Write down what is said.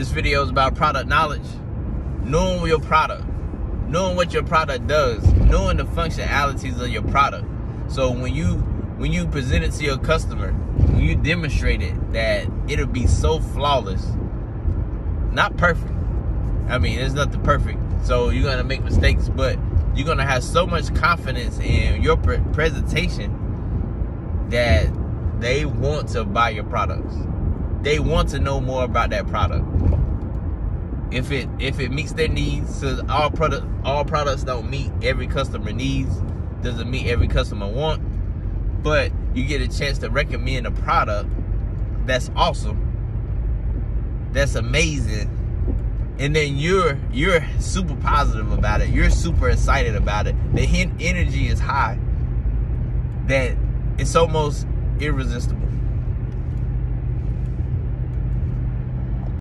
This video is about product knowledge, knowing your product, knowing what your product does, knowing the functionalities of your product. So when you when you present it to your customer, when you demonstrate it, that it'll be so flawless, not perfect. I mean, there's nothing perfect, so you're gonna make mistakes, but you're gonna have so much confidence in your pre- presentation that they want to buy your products. They want to know more about that product. If it if it meets their needs, so all product all products don't meet every customer needs, doesn't meet every customer want, but you get a chance to recommend a product that's awesome, that's amazing, and then you're you're super positive about it. You're super excited about it. The energy is high. That it's almost irresistible.